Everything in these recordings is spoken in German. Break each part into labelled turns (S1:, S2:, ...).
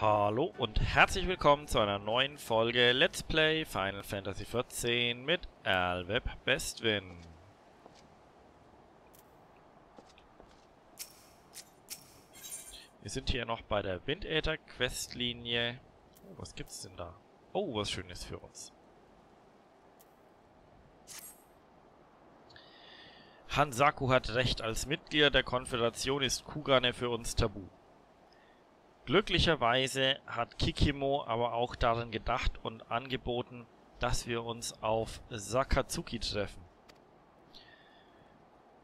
S1: Hallo und herzlich willkommen zu einer neuen Folge Let's Play Final Fantasy XIV mit Alweb Bestwin. Wir sind hier noch bei der Windäther Questlinie. Oh, was gibt's denn da? Oh, was Schönes für uns. Hansaku hat recht, als Mitglied der Konföderation ist Kugane für uns tabu. Glücklicherweise hat Kikimo aber auch daran gedacht und angeboten, dass wir uns auf Sakatsuki treffen.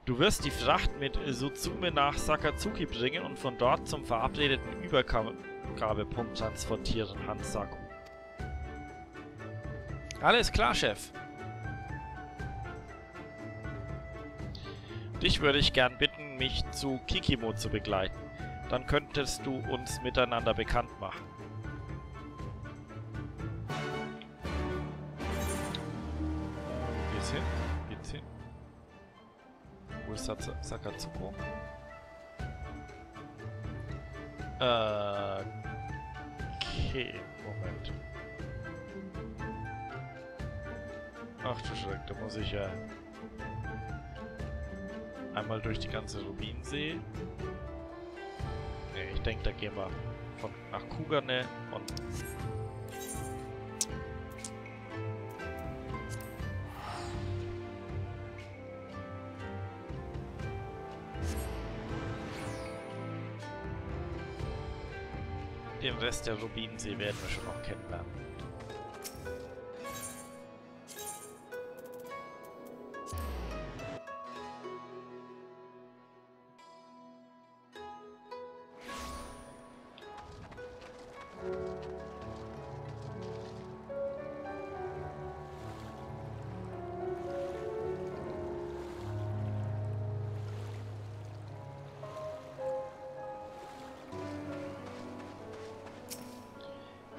S1: Du wirst die Fracht mit Suzume nach Sakatsuki bringen und von dort zum verabredeten Übergabepunkt transportieren, Hansaku. Alles klar, Chef. Dich würde ich gern bitten, mich zu Kikimo zu begleiten. Dann könntest du uns miteinander bekannt machen. Geht's hin? Geht's hin? Wo ist Sa Sakatsuko? Äh, okay, Moment. Ach du Schreck, da muss ich ja einmal durch die ganze Rubinsee. Ne, ich denke, da gehen wir von nach Kugane und den Rest der Rubinsee werden wir schon noch kennenlernen.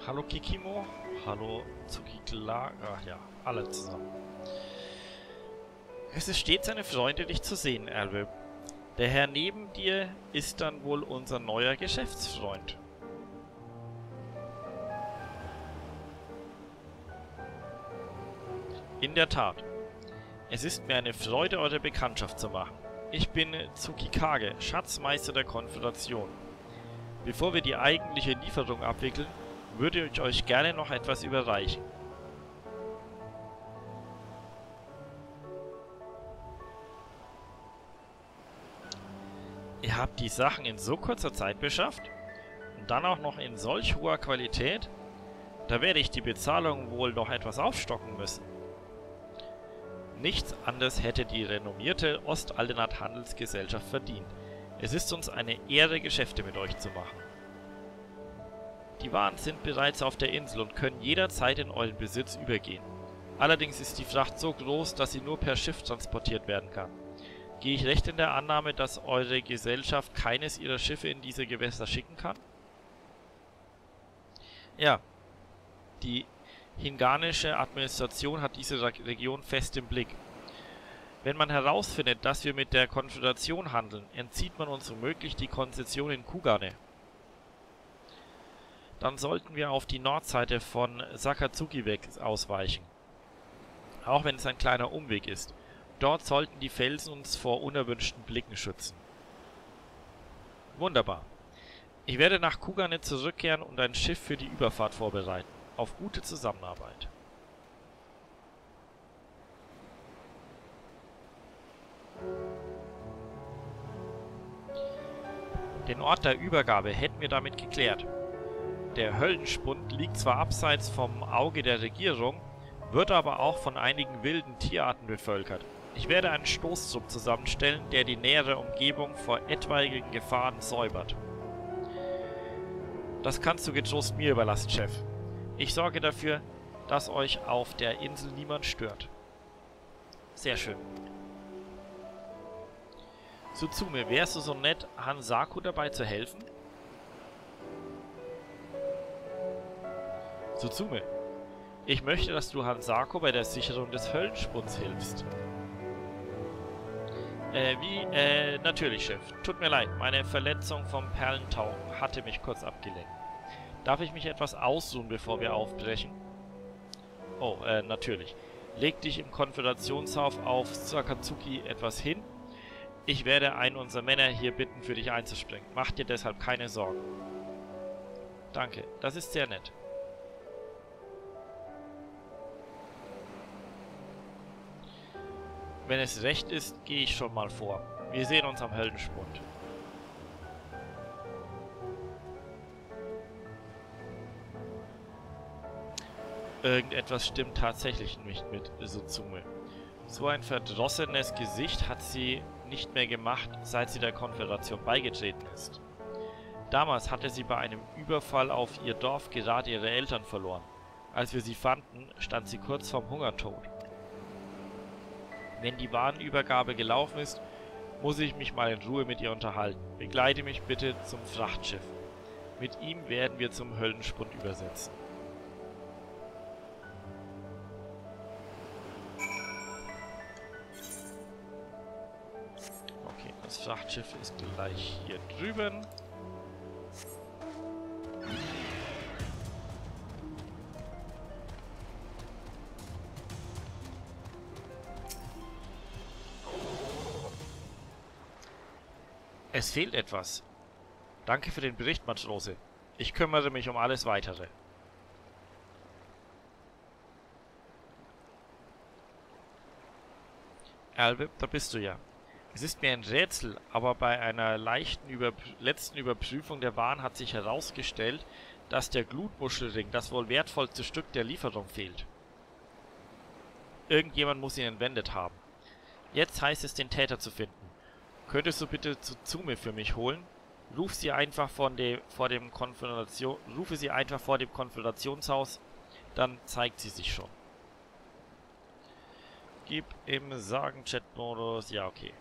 S1: Hallo Kikimo, hallo Tsukikla, ach ja, alle zusammen. Es ist stets eine Freude, dich zu sehen, Erwe. Der Herr neben dir ist dann wohl unser neuer Geschäftsfreund. In der Tat. Es ist mir eine Freude, eure Bekanntschaft zu machen. Ich bin Tsukikage, Schatzmeister der Konföderation. Bevor wir die eigentliche Lieferung abwickeln, würde ich euch gerne noch etwas überreichen. Ihr habt die Sachen in so kurzer Zeit beschafft? Und dann auch noch in solch hoher Qualität? Da werde ich die Bezahlung wohl noch etwas aufstocken müssen. Nichts anderes hätte die renommierte Ostaldenat Handelsgesellschaft verdient. Es ist uns eine Ehre, Geschäfte mit euch zu machen. Die Waren sind bereits auf der Insel und können jederzeit in euren Besitz übergehen. Allerdings ist die Fracht so groß, dass sie nur per Schiff transportiert werden kann. Gehe ich recht in der Annahme, dass eure Gesellschaft keines ihrer Schiffe in diese Gewässer schicken kann? Ja. Die hinganische Administration hat diese Region fest im Blick. Wenn man herausfindet, dass wir mit der Konföderation handeln, entzieht man uns womöglich die Konzession in Kugane. Dann sollten wir auf die Nordseite von Sakatsuki weg ausweichen. Auch wenn es ein kleiner Umweg ist. Dort sollten die Felsen uns vor unerwünschten Blicken schützen. Wunderbar. Ich werde nach Kugane zurückkehren und ein Schiff für die Überfahrt vorbereiten. Auf gute Zusammenarbeit. Den Ort der Übergabe hätten wir damit geklärt. Der Höllenspund liegt zwar abseits vom Auge der Regierung, wird aber auch von einigen wilden Tierarten bevölkert. Ich werde einen Stoßtrupp zusammenstellen, der die nähere Umgebung vor etwaigen Gefahren säubert. Das kannst du getrost mir überlassen, Chef. Ich sorge dafür, dass euch auf der Insel niemand stört. Sehr schön. Suzume, wärst du so nett, Hansaku dabei zu helfen? Suzume, ich möchte, dass du Hansako bei der Sicherung des Höllenspuns hilfst. Äh, wie? Äh, natürlich, Chef. Tut mir leid, meine Verletzung vom Perlentauchen hatte mich kurz abgelenkt. Darf ich mich etwas ausruhen, bevor wir aufbrechen? Oh, äh, natürlich. Leg dich im Konföderationshauf auf Sakazuki etwas hin. Ich werde einen unserer Männer hier bitten, für dich einzuspringen. Mach dir deshalb keine Sorgen. Danke, das ist sehr nett. Wenn es recht ist, gehe ich schon mal vor. Wir sehen uns am Höllenspund. Irgendetwas stimmt tatsächlich nicht mit Suzume. So ein verdrossenes Gesicht hat sie nicht mehr gemacht, seit sie der Konföderation beigetreten ist. Damals hatte sie bei einem Überfall auf ihr Dorf gerade ihre Eltern verloren. Als wir sie fanden, stand sie kurz vorm Hungertod. Wenn die Warenübergabe gelaufen ist, muss ich mich mal in Ruhe mit ihr unterhalten. Begleite mich bitte zum Frachtschiff. Mit ihm werden wir zum Höllenspund übersetzen. Okay, das Frachtschiff ist gleich hier drüben. Es fehlt etwas. Danke für den Bericht, Matrose. Ich kümmere mich um alles Weitere. Albe, da bist du ja. Es ist mir ein Rätsel, aber bei einer leichten Überp letzten Überprüfung der Waren hat sich herausgestellt, dass der Glutmuschelring, das wohl wertvollste Stück der Lieferung, fehlt. Irgendjemand muss ihn entwendet haben. Jetzt heißt es, den Täter zu finden. Könntest du bitte Tsuzume für mich holen? Ruf sie einfach von de, vor dem Konföderation, rufe sie einfach vor dem Konföderationshaus, dann zeigt sie sich schon. Gib im Sagen-Chat-Modus, ja okay.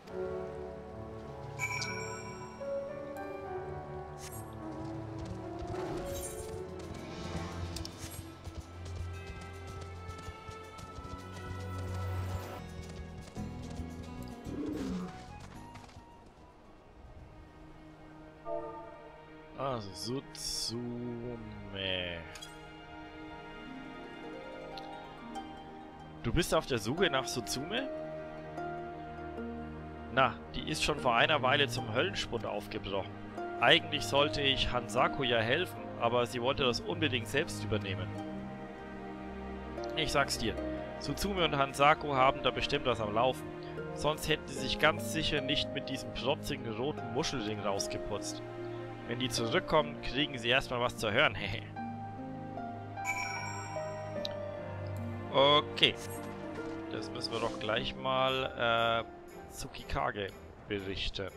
S1: Also, Suzume. Du bist auf der Suche nach Suzume? Na, die ist schon vor einer Weile zum Höllenspund aufgebrochen. Eigentlich sollte ich Hansako ja helfen, aber sie wollte das unbedingt selbst übernehmen. Ich sag's dir, Suzume und Hansako haben da bestimmt was am Laufen. Sonst hätten sie sich ganz sicher nicht mit diesem protzigen roten Muschelring rausgeputzt. Wenn die zurückkommen, kriegen sie erstmal was zu hören. okay. Das müssen wir doch gleich mal äh, Tsukikage berichten.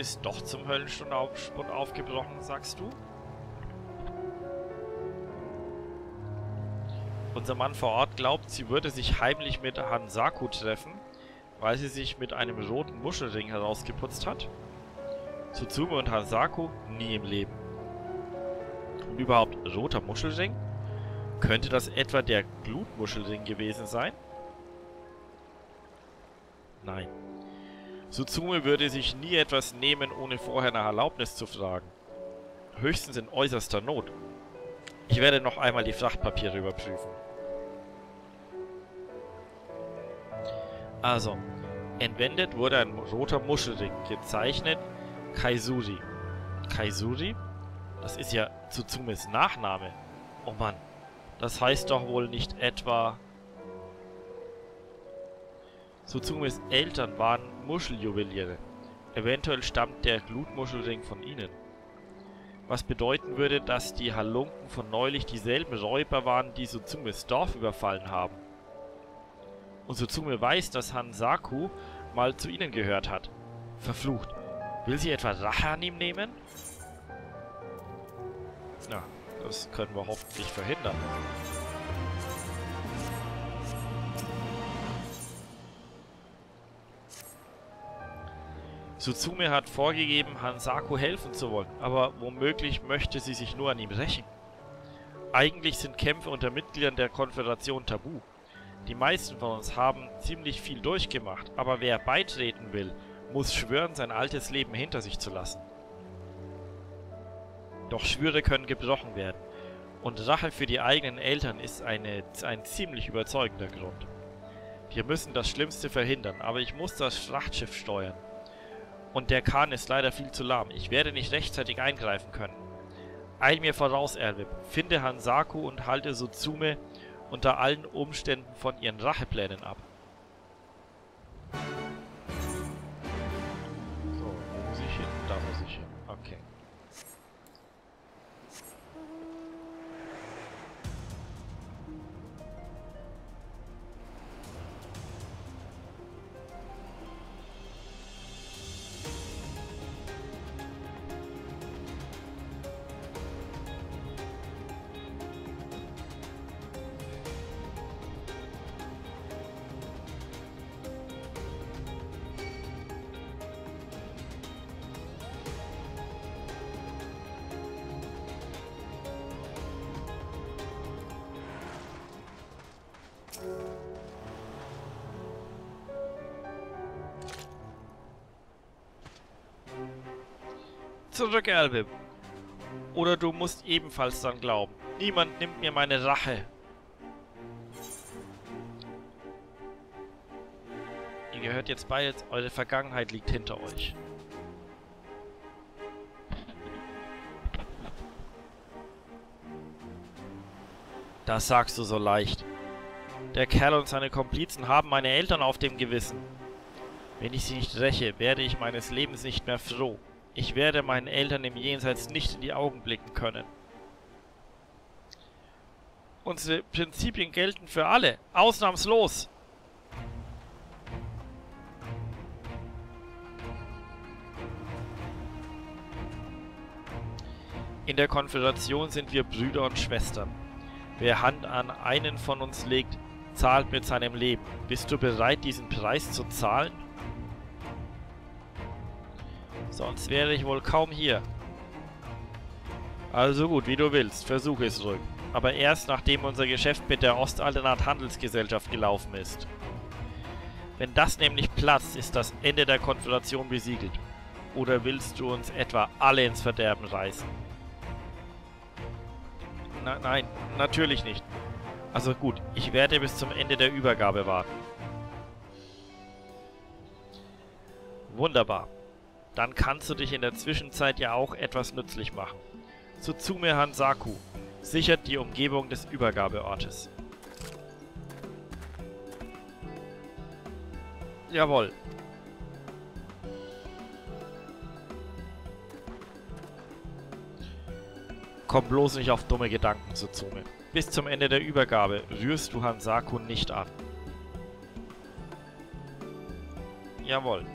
S1: Ist doch zum Höllenspund aufgebrochen, sagst du? Unser Mann vor Ort glaubt, sie würde sich heimlich mit Hansaku treffen, weil sie sich mit einem roten Muschelring herausgeputzt hat. Suzume und Hansaku nie im Leben. Und überhaupt roter Muschelring? Könnte das etwa der Glutmuschelring gewesen sein? Nein. Suzume würde sich nie etwas nehmen, ohne vorher nach Erlaubnis zu fragen. Höchstens in äußerster Not. Ich werde noch einmal die Frachtpapiere überprüfen. Also, entwendet wurde ein roter Muschelring, gezeichnet Kaisuri. Kaisuri? Das ist ja Tsutsumes Nachname. Oh Mann, das heißt doch wohl nicht etwa... Tsutsumes Eltern waren Muscheljuweliere. Eventuell stammt der Glutmuschelring von ihnen. Was bedeuten würde, dass die Halunken von neulich dieselben Räuber waren, die Tsutsumes Dorf überfallen haben. Und Suzume weiß, dass Hansaku mal zu ihnen gehört hat. Verflucht. Will sie etwa Rache an ihm nehmen? Na, das können wir hoffentlich verhindern. Suzume hat vorgegeben, Hansaku helfen zu wollen, aber womöglich möchte sie sich nur an ihm rächen. Eigentlich sind Kämpfe unter Mitgliedern der Konföderation tabu. Die meisten von uns haben ziemlich viel durchgemacht, aber wer beitreten will, muss schwören, sein altes Leben hinter sich zu lassen. Doch Schwüre können gebrochen werden, und Rache für die eigenen Eltern ist eine, ein ziemlich überzeugender Grund. Wir müssen das Schlimmste verhindern, aber ich muss das Schlachtschiff steuern. Und der Kahn ist leider viel zu lahm. Ich werde nicht rechtzeitig eingreifen können. Eil mir voraus, Erwib. Finde Hansaku und halte Suzume unter allen Umständen von ihren Racheplänen ab. Zurück, Elbib. Oder du musst ebenfalls dran glauben. Niemand nimmt mir meine Rache. Ihr gehört jetzt beides, eure Vergangenheit liegt hinter euch. Das sagst du so leicht. Der Kerl und seine Komplizen haben meine Eltern auf dem Gewissen. Wenn ich sie nicht räche, werde ich meines Lebens nicht mehr froh. Ich werde meinen Eltern im Jenseits nicht in die Augen blicken können. Unsere Prinzipien gelten für alle, ausnahmslos. In der Konföderation sind wir Brüder und Schwestern. Wer Hand an einen von uns legt, zahlt mit seinem Leben. Bist du bereit, diesen Preis zu zahlen? Sonst wäre ich wohl kaum hier. Also gut, wie du willst. Versuche es ruhig. Aber erst nachdem unser Geschäft mit der Ostalternat Handelsgesellschaft gelaufen ist. Wenn das nämlich platzt, ist das Ende der Konföderation besiegelt. Oder willst du uns etwa alle ins Verderben reißen? Na, nein, natürlich nicht. Also gut, ich werde bis zum Ende der Übergabe warten. Wunderbar. Dann kannst du dich in der Zwischenzeit ja auch etwas nützlich machen. Tsuzume Hansaku sichert die Umgebung des Übergabeortes. Jawohl. Komm bloß nicht auf dumme Gedanken, Tsuzume. Bis zum Ende der Übergabe rührst du Hansaku nicht an. Jawohl.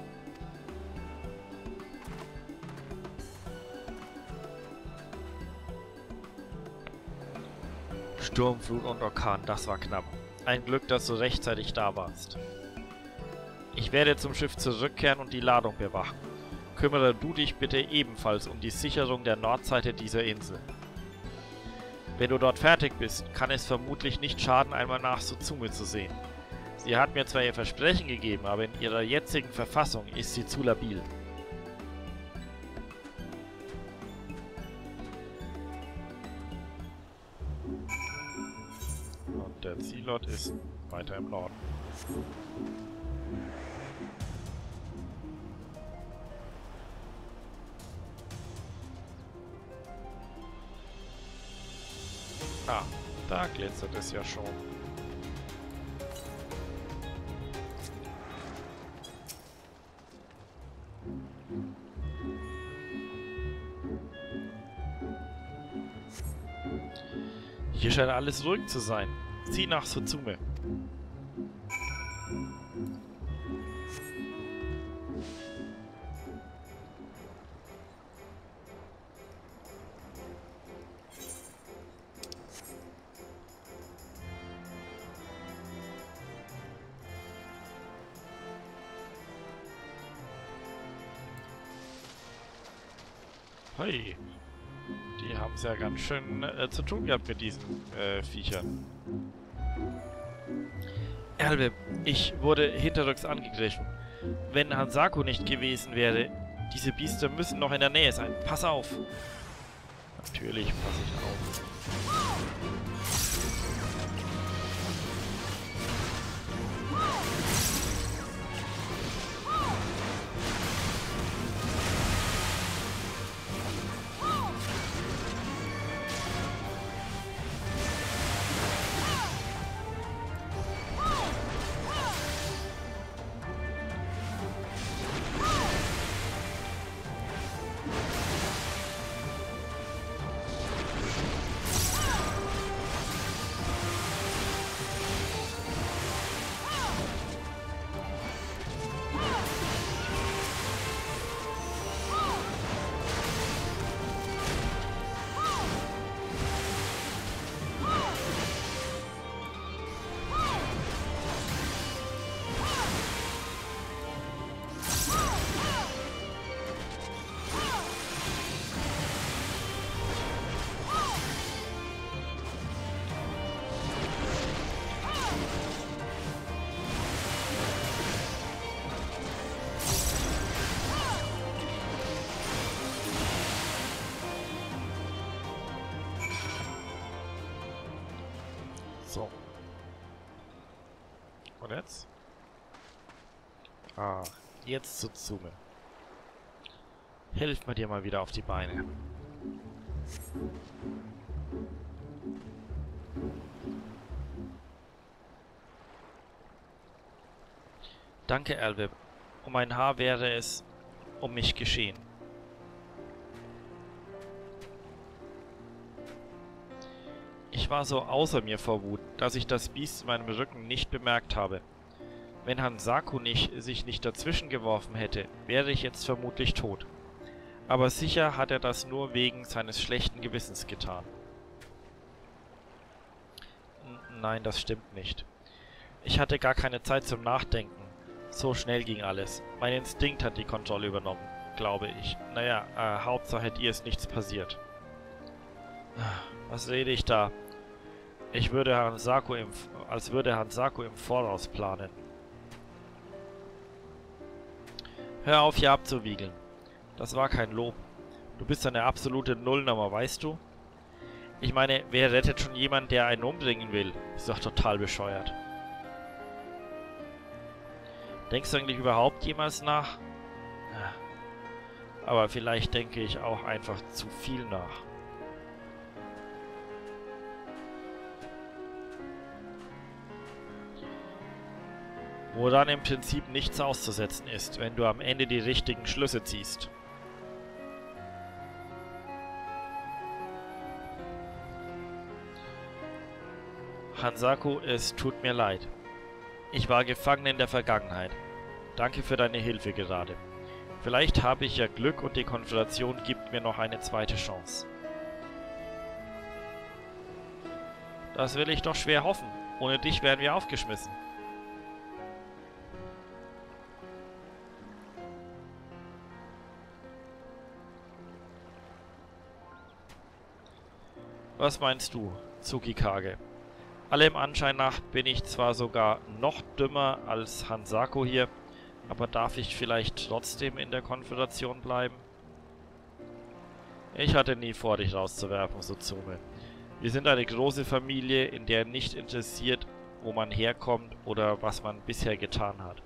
S1: Sturm, Flut und Orkan, das war knapp. Ein Glück, dass du rechtzeitig da warst. Ich werde zum Schiff zurückkehren und die Ladung bewachen. Kümmere du dich bitte ebenfalls um die Sicherung der Nordseite dieser Insel. Wenn du dort fertig bist, kann es vermutlich nicht schaden, einmal nach Suzume zu sehen. Sie hat mir zwar ihr Versprechen gegeben, aber in ihrer jetzigen Verfassung ist sie zu labil. Zielort ist weiter im Norden. Ah, da glitzert es ja schon. Hier scheint alles ruhig zu sein. Zieh nach Suzume. Hey, die haben es ja ganz schön äh, zu tun gehabt mit diesen äh, Viechern. Erlbe, ich wurde hinterrücks angegriffen. Wenn Hansaku nicht gewesen wäre, diese Biester müssen noch in der Nähe sein. Pass auf! Natürlich passe ich auf. Ah, jetzt zu Zume. Hilf mir dir mal wieder auf die Beine. Danke, Elweb. Um ein Haar wäre es um mich geschehen. Ich war so außer mir vor Wut, dass ich das Biest in meinem Rücken nicht bemerkt habe. Wenn Hansaku nicht, sich nicht dazwischen geworfen hätte, wäre ich jetzt vermutlich tot. Aber sicher hat er das nur wegen seines schlechten Gewissens getan. N nein, das stimmt nicht. Ich hatte gar keine Zeit zum Nachdenken. So schnell ging alles. Mein Instinkt hat die Kontrolle übernommen, glaube ich. Naja, äh, Hauptsache dir ist nichts passiert. Was rede ich da? Ich würde Herrn Saku im, als würde Herrn Saku im Voraus planen. Hör auf, hier abzuwiegeln. Das war kein Lob. Du bist eine absolute Nullnummer, weißt du? Ich meine, wer rettet schon jemanden, der einen umbringen will? Ist doch total bescheuert. Denkst du eigentlich überhaupt jemals nach? Aber vielleicht denke ich auch einfach zu viel nach. Woran im Prinzip nichts auszusetzen ist, wenn du am Ende die richtigen Schlüsse ziehst. Hansaku, es tut mir leid. Ich war gefangen in der Vergangenheit. Danke für deine Hilfe gerade. Vielleicht habe ich ja Glück und die Konföderation gibt mir noch eine zweite Chance. Das will ich doch schwer hoffen. Ohne dich wären wir aufgeschmissen. Was meinst du, Tsukikage? Allem Anschein nach bin ich zwar sogar noch dümmer als Hansako hier, aber darf ich vielleicht trotzdem in der Konföderation bleiben? Ich hatte nie vor, dich rauszuwerfen, Suzume. Wir sind eine große Familie, in der nicht interessiert, wo man herkommt oder was man bisher getan hat.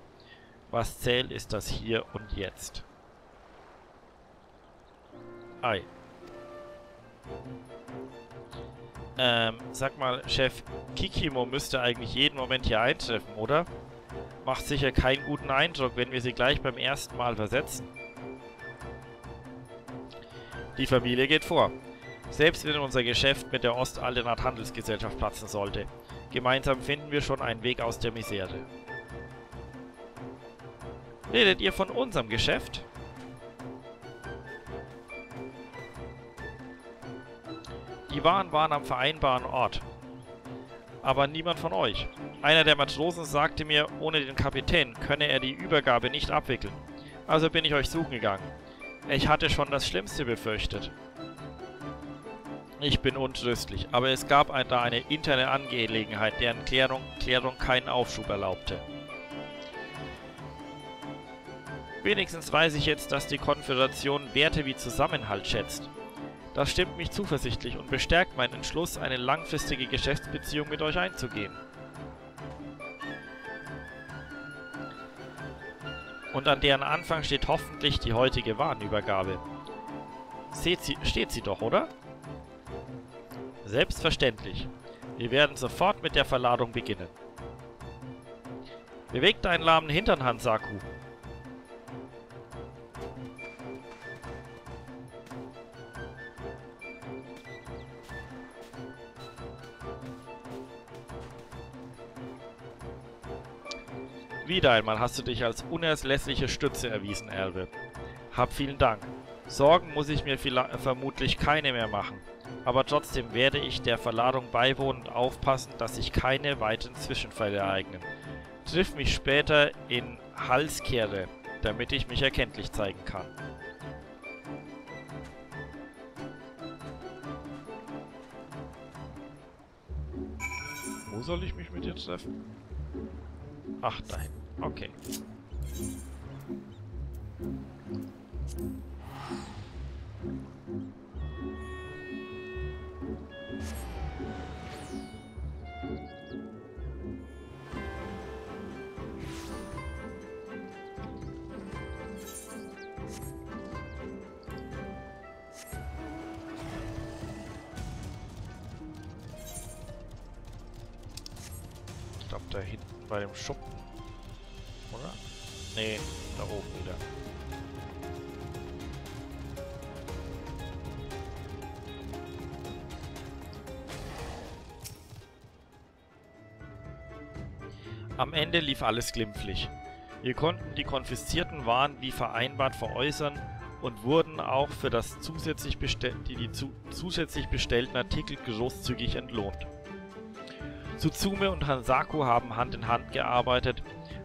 S1: Was zählt, ist das Hier und Jetzt. Ei. Ähm, sag mal, Chef, Kikimo müsste eigentlich jeden Moment hier eintreffen, oder? Macht sicher keinen guten Eindruck, wenn wir sie gleich beim ersten Mal versetzen. Die Familie geht vor. Selbst wenn unser Geschäft mit der Ostaldenat Handelsgesellschaft platzen sollte. Gemeinsam finden wir schon einen Weg aus der Misere. Redet ihr von unserem Geschäft? Die Waren waren am vereinbaren Ort. Aber niemand von euch. Einer der Matrosen sagte mir, ohne den Kapitän könne er die Übergabe nicht abwickeln. Also bin ich euch suchen gegangen. Ich hatte schon das Schlimmste befürchtet. Ich bin untröstlich, aber es gab da eine interne Angelegenheit, deren Klärung, Klärung keinen Aufschub erlaubte. Wenigstens weiß ich jetzt, dass die Konföderation Werte wie Zusammenhalt schätzt. Das stimmt mich zuversichtlich und bestärkt meinen Entschluss, eine langfristige Geschäftsbeziehung mit euch einzugehen. Und an deren Anfang steht hoffentlich die heutige Warenübergabe. Seht sie, steht sie doch, oder? Selbstverständlich. Wir werden sofort mit der Verladung beginnen. Bewegt deinen lahmen Hintern, Hansaku. Wieder einmal hast du dich als unerlässliche Stütze erwiesen, Erbe. Hab vielen Dank. Sorgen muss ich mir vermutlich keine mehr machen. Aber trotzdem werde ich der Verladung beiwohnen und aufpassen, dass sich keine weiteren Zwischenfälle ereignen. Triff mich später in Halskehre, damit ich mich erkenntlich zeigen kann. Wo soll ich mich mit dir treffen? Ach, dahin. Okay. Ich glaube da hinten bei dem Schuppen. Oder? Nee, da oben wieder. Am Ende lief alles glimpflich. Wir konnten die konfiszierten Waren wie vereinbart veräußern und wurden auch für das zusätzlich die, die zu zusätzlich bestellten Artikel großzügig entlohnt. Suzume und Hansaku haben Hand in Hand gearbeitet,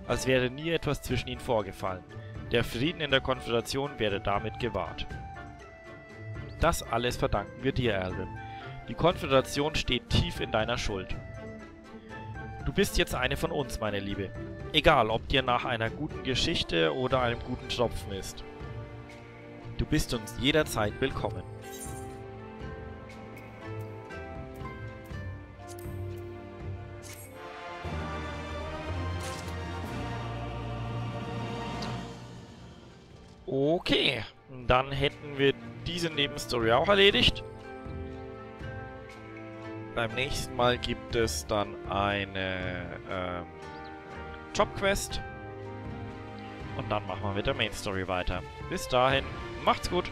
S1: als wäre nie etwas zwischen ihnen vorgefallen. Der Frieden in der Konföderation werde damit gewahrt. Das alles verdanken wir dir, Alvin. Die Konföderation steht tief in deiner Schuld. Du bist jetzt eine von uns, meine Liebe. Egal, ob dir nach einer guten Geschichte oder einem guten Tropfen ist. Du bist uns jederzeit willkommen. Okay, dann hätten wir diese Nebenstory auch erledigt. Beim nächsten Mal gibt es dann eine ähm, Jobquest. Und dann machen wir mit der Main Story weiter. Bis dahin, macht's gut!